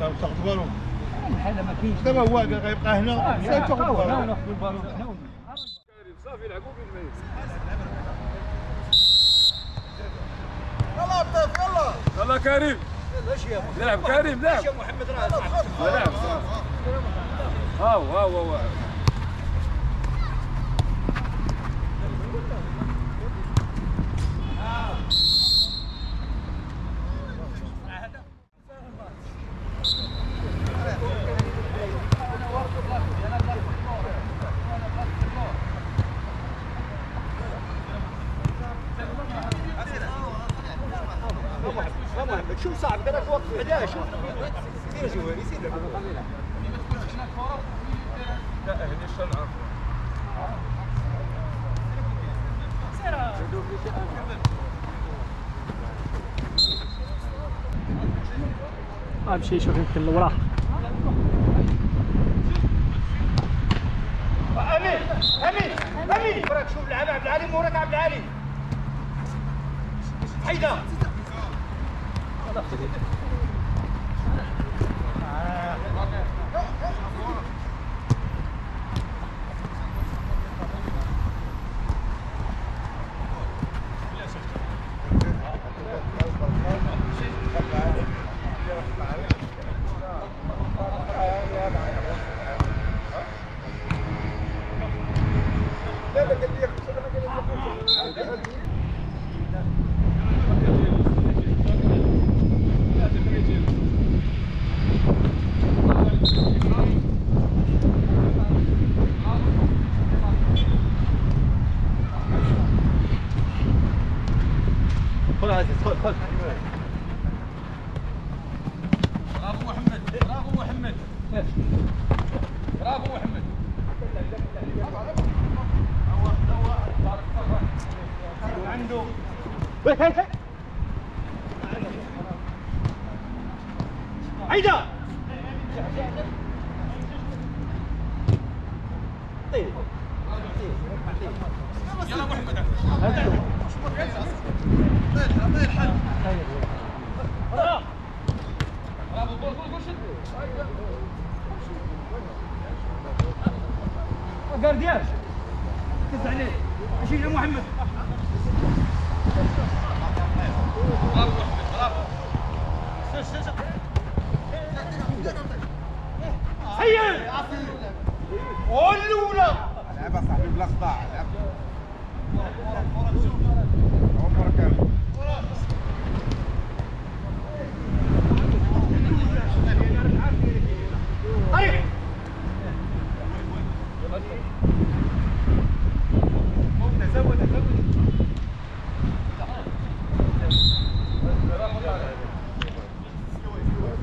تاخذ بالهم هذا ما كاينش دابا هو غيبقى هنا تاخذ بالهم ناخذ البالون هنا صافي يلعبوا بين الميت يلا طيف يلا يلا كريم لعب كريم لعب محمد راه لعب هاو هاو هاو شوف صاحبي أنا توقف بعدا شوف سير جواري سير لا هذه الشنعه امشي شوف يمكن لوراه أمين أمين أمين. وراك شوف عبد العالي موراك عبد العالي خذ عزيز خذ خذ برافو محمد برافو محمد برافو محمد عنده عيدا يلا محمد برافو بول بول بول شد قاردياش. كز عليه ماشي يا محمد. برافو محمد برافو. هيا والاولى لعبها صاحبي بلا صداع لعب عمر كامل طيب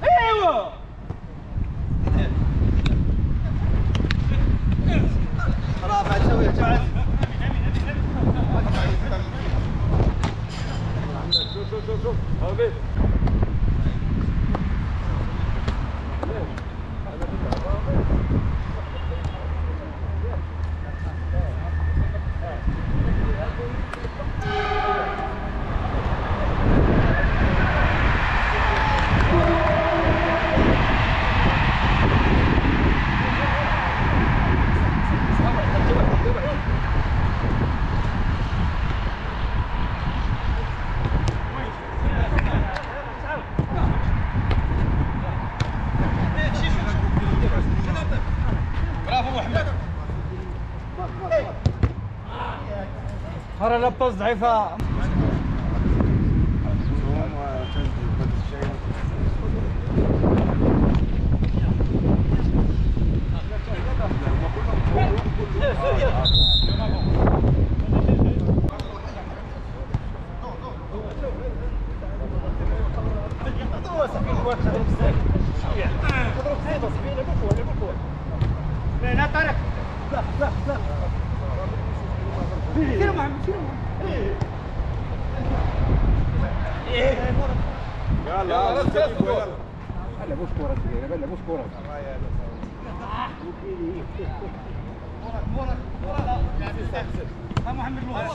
أيوه خلاص بعد سوي تعال شوف شوف شوف شوف هاو بيت برافو محمد لاباس ضعيفة. يلا عم شيلهم يلا يلا يلا مش كورة يا هلا مش كورة مورك مورك مورك قاعد يستهزئ ها محمد مورك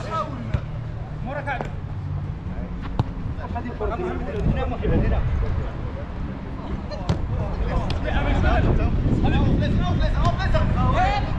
مورك قاعد خد الكرة هنا محمد هنا Let's go, let's go, let's go!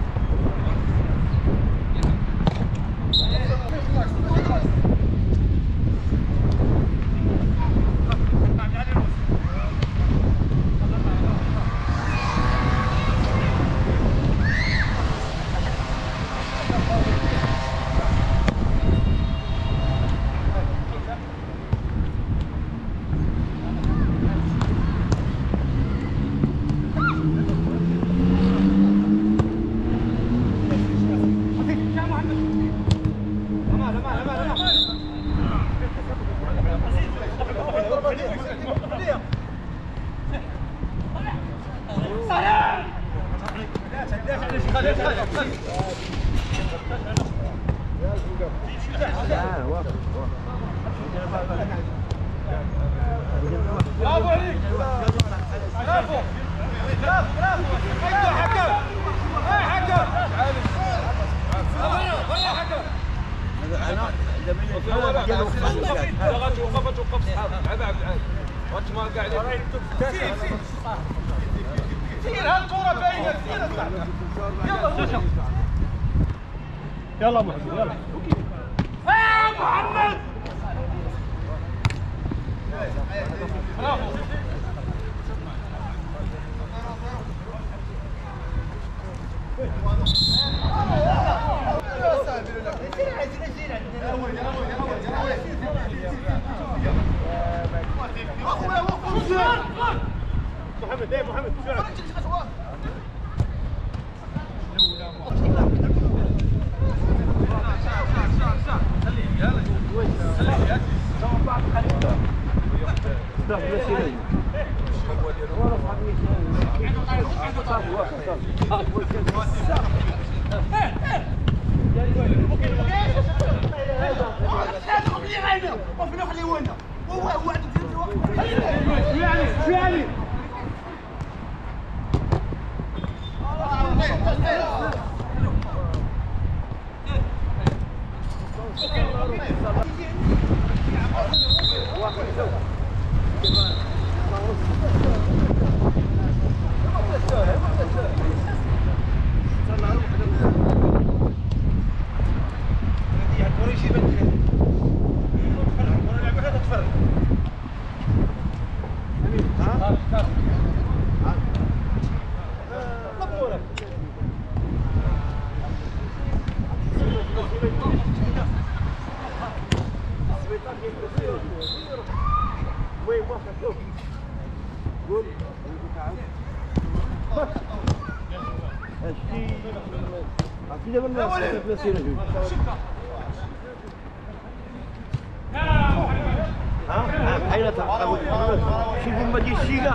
شي بومبا ديال الشيكا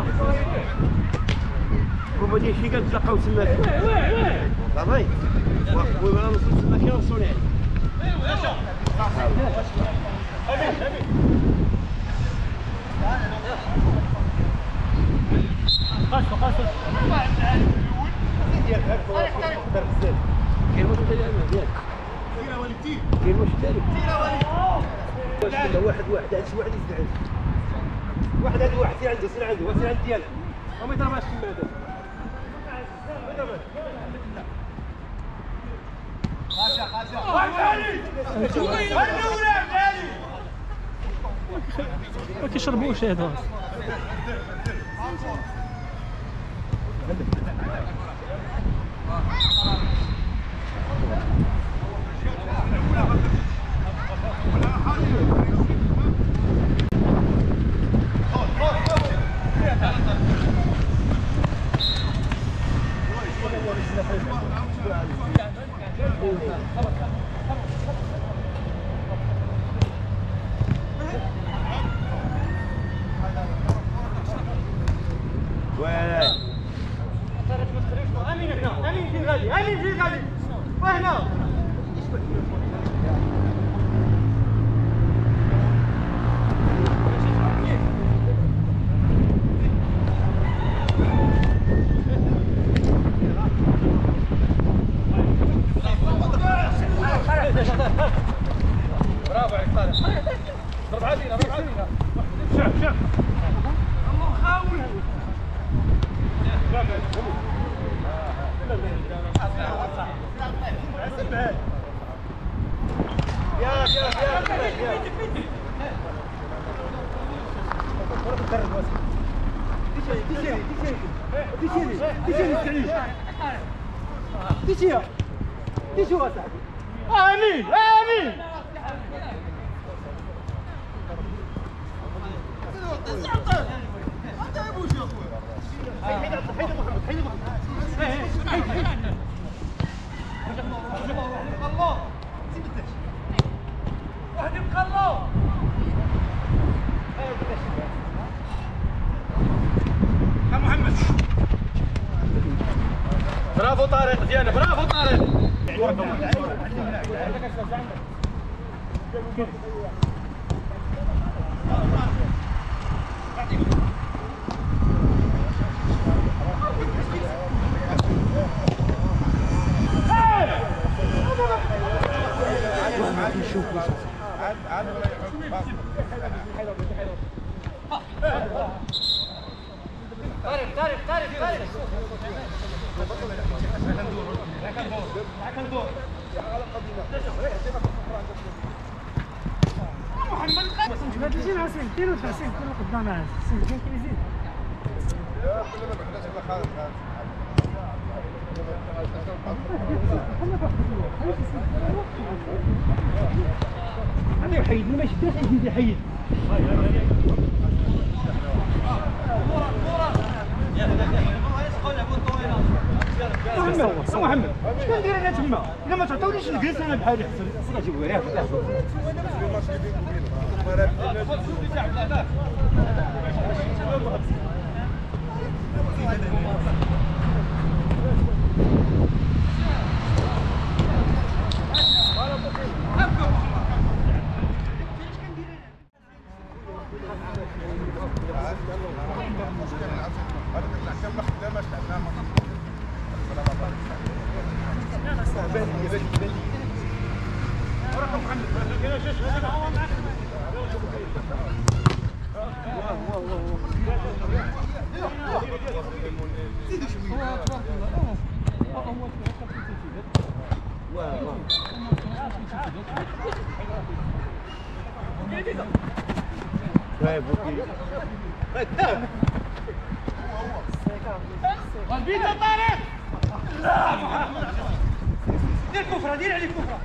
بومبا ديال الشيكا تلقاو تما صافي ولا نوصل تما كي نوصلوا عليه قاسو قاسو كاين مشكل أنا ياك كاين مشكل واحد واحد واحد هادشي واحد يزعل واحد هذا واحد سير عنده سير عنده سير عند ديالك وما يضربهاش تما هذا ما يضربهاش ما كيشربوش هذا وين امين هنا امين في غادي امين في غادي وهنا برافو عليك طارق ضرب عادينا ضرب عادينا شوف شوف امين امين برافو طارق ديانا برافو طارق. عاد عاد ولا يحب باص. ما تجي مع حسين ديروا في حسين كلوا قدام حسين كاين كيزيد يا كلنا ما حداش الا خالد خالد. هذا يحيد ما يشدش يزيد يحيد محمد محمد شكون ندير أنا تما الا ما تعطونيش أنا بحالي حسن الماتش اللي بينهم وبينهم. هذا الحكم لا خدامه استعمال البيت يا طارق دير كفره دير عليه كفره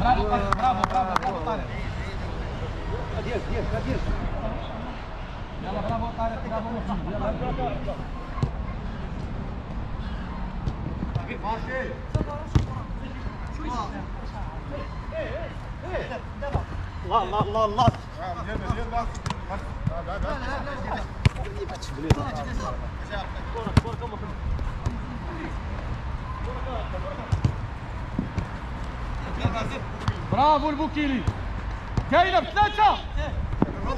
برافو طارق برافو برافو برافو طارق ديالك ديالك ديالك يلا برافو طارق برافو محمد يلا الله الله. برافو البوكيلي كاينة بثلاثة.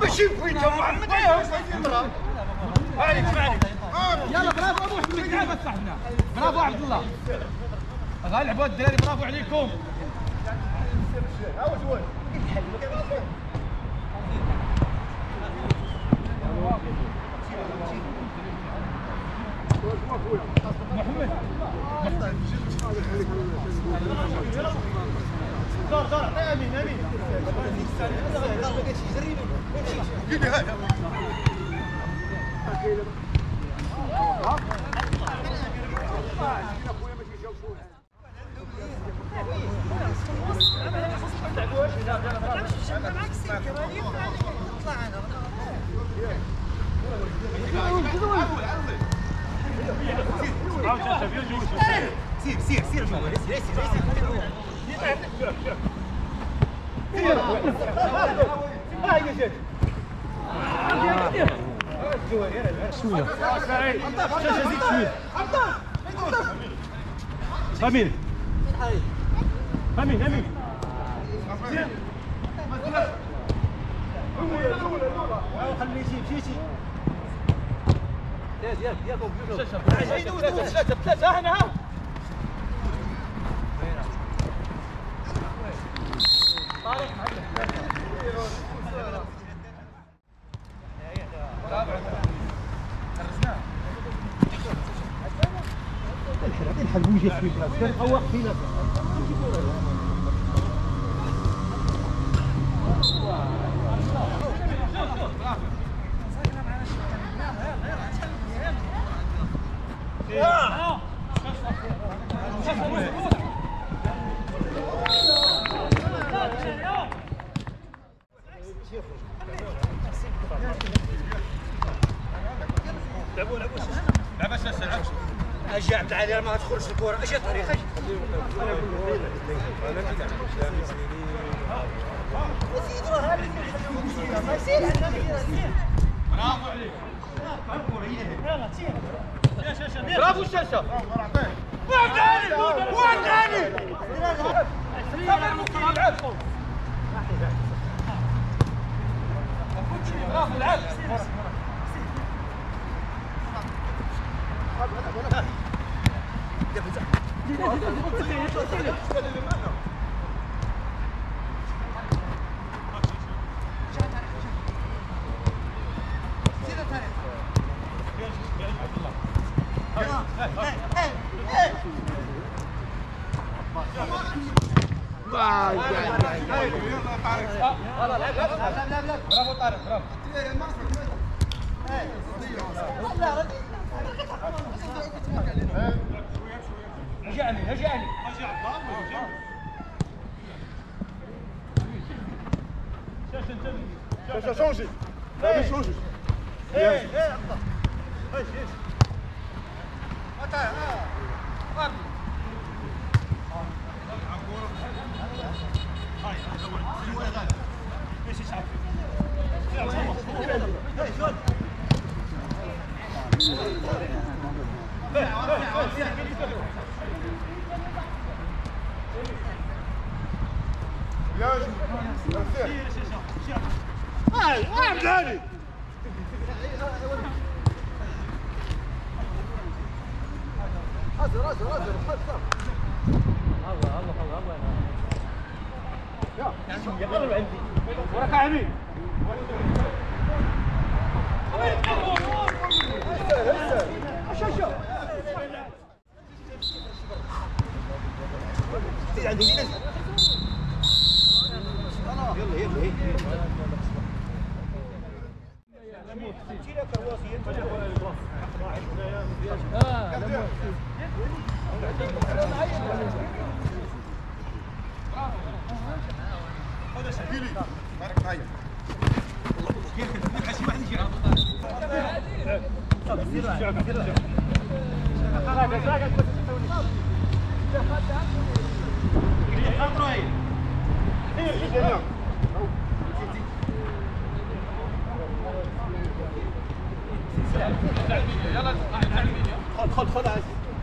ماشي بوينت محمد عليك عليك يلا برافو أبو حميد. بس إحنا برافو عبد الله. غالبوا الدراري برافو عليكم. دار دار عطيه امين امين سير سير سير جوا سير سير سير هاي جات شوية شاشه زيد شوية امين امين امين خليه يجي مشيتي ديالك ديالك ثلاثة ثلاثة هنا ها الحل وجهك في بلاصتك أو فينا عبد العالي ما تدخلش الكره اش طريقة. اش برافو الشاشة. برافو العب برافو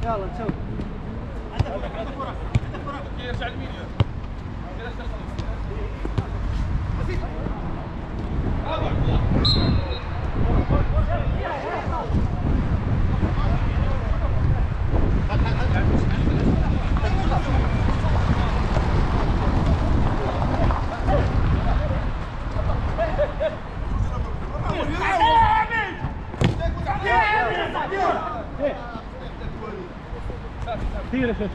يلا نسوي يرجع الميديا كثير يا شيخ.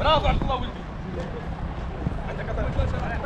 برافو عبد الله ولدي. يلا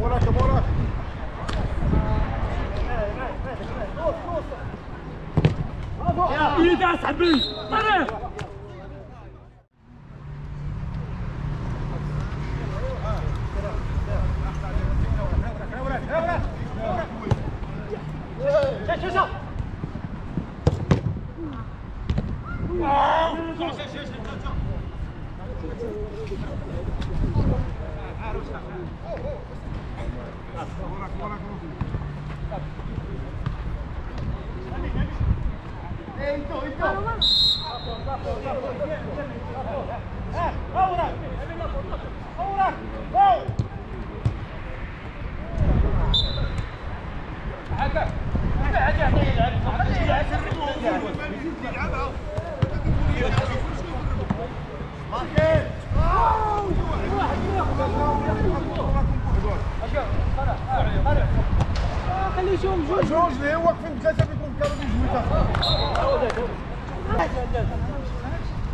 وراك وراك. ايدي اسحبي طريق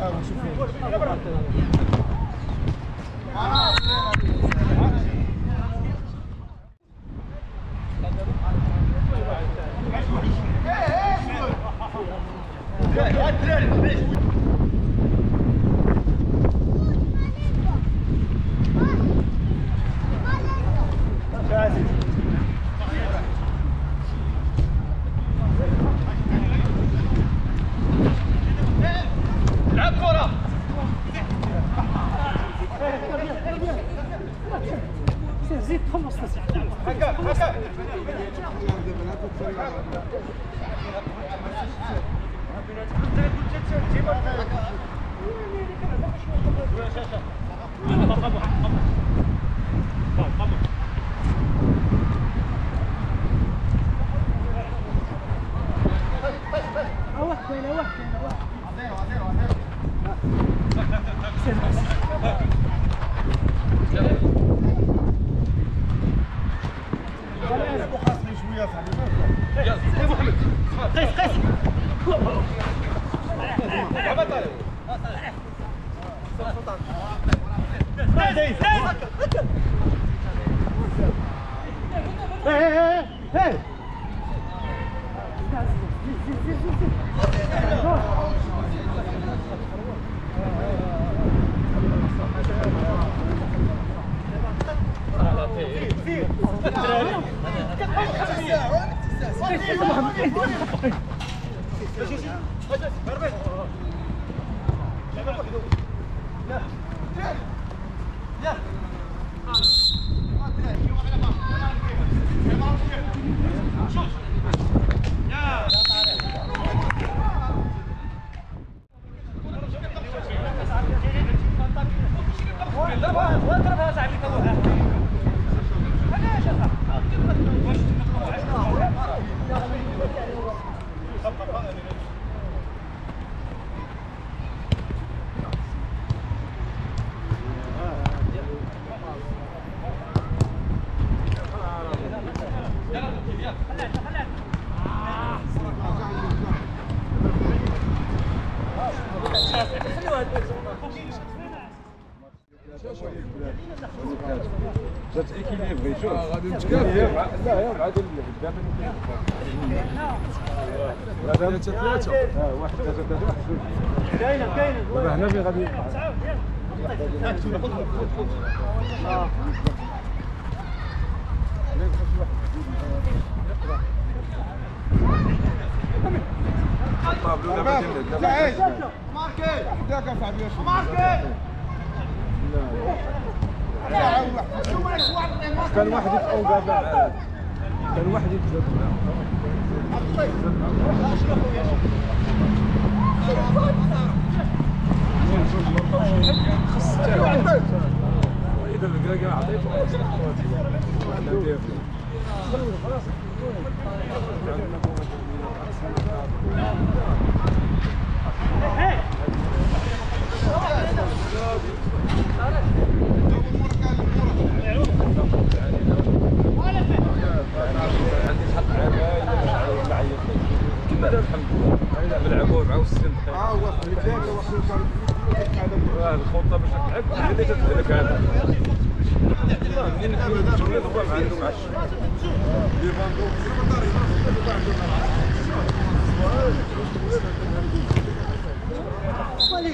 لعب زيد تخلص هكا هكا واحد سير خاصني شوية صاحبي يلا محمد قيس Oh, my God. كان واحد يتقوم دابا كان واحد يتزاد اذا الكاكا عطيته كما دار الحمد لله بلعبوا مع السن ها هو في البدايه وصل كان الخطه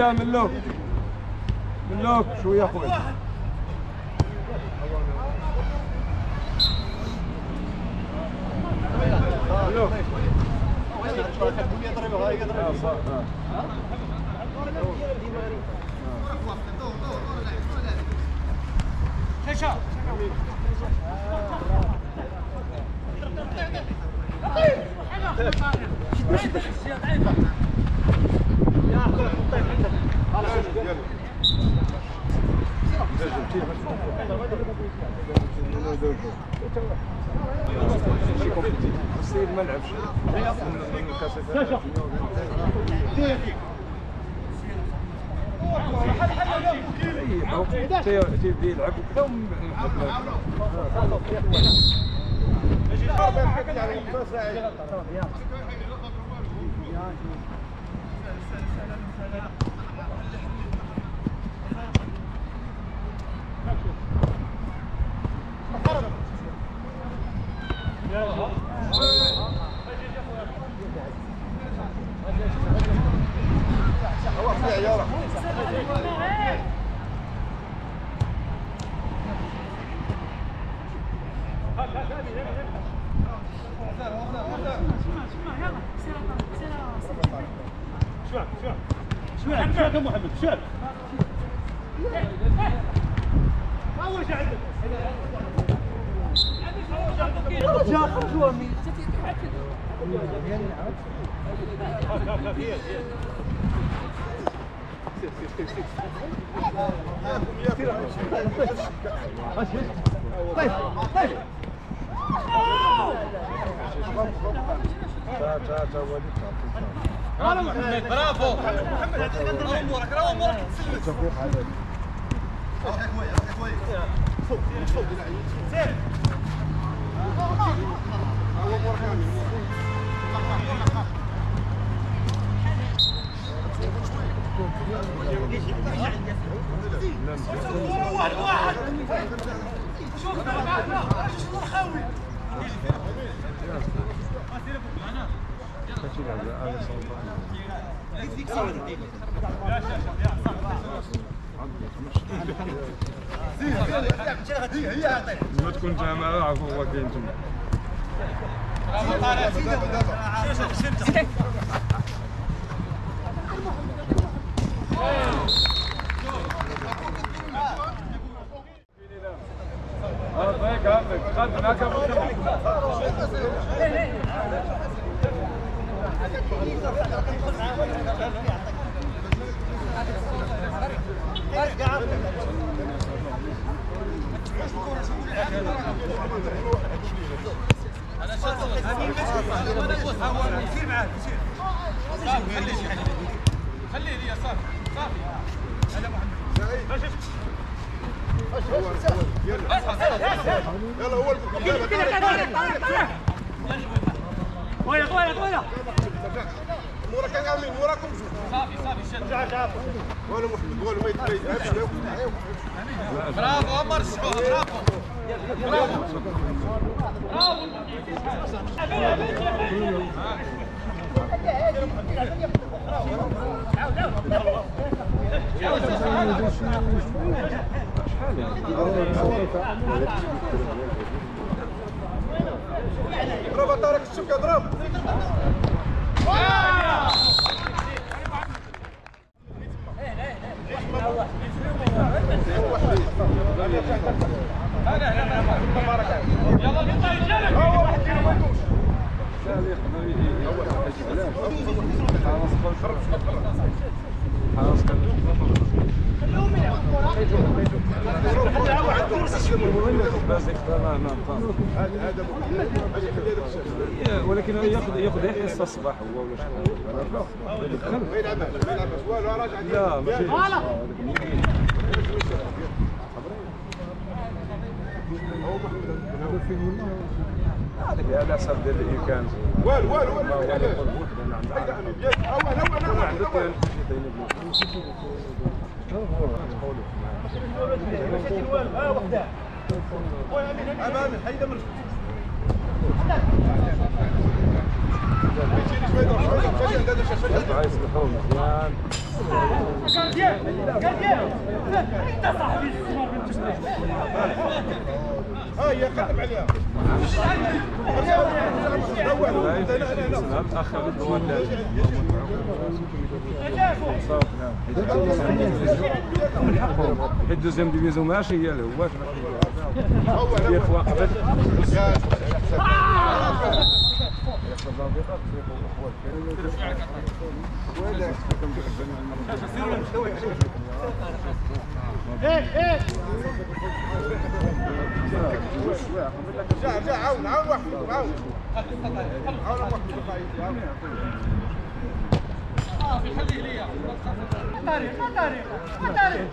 شوية من لوك من لوك شوية خويا السيد ما لعبش تيبدا يلعب وكذا شوف شوف يا محمد شوف اول شيء عندك طيب طيب تا تا تا وليد برافو محمد امورك راه امورك توفيق عليك واحد واحد شوف شوف الخاوي يلا ما تكون جامعة عفوا كاين تما هاك هاك قدم هاك خليه لي صافي صافي هلا محمد طويله طويله طويله موراك كاملين موراكم صافي صافي شد وأنا محمد وأنا ما يتبعش برافو عمر الشباب برافو ضرب طارق الصباح هو ولا شحال ما يلعبش ما يلعبش والو راجع لا ماشي هذاك على حسب ديال الامكان والو والو والو ما هو علاش؟ يقول وحده عنده حيد عنه ديال اول اول اول عنده كان امامي حيد من عايز الحوم مزيان ها هي قلب عليها تاخر الدوار حيت دوزيام ديفيزيون ماشي هي اللي هو ديال واقف جا جا عاون عاون واحد عاون عاون واحد طارق ما طارق ما طارق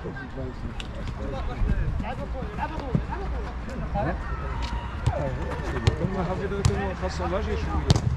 كما حافظ كما خاصه لاجي شوية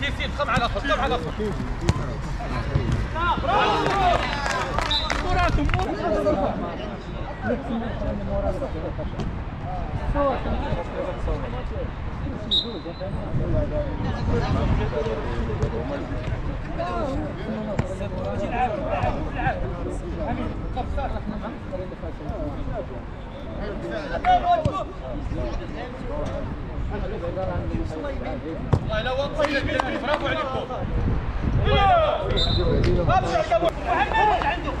سير سير خم على الآخر خم على الآخر مراتهم مراتهم والله لا وقفت برافو عليكم محمد عنده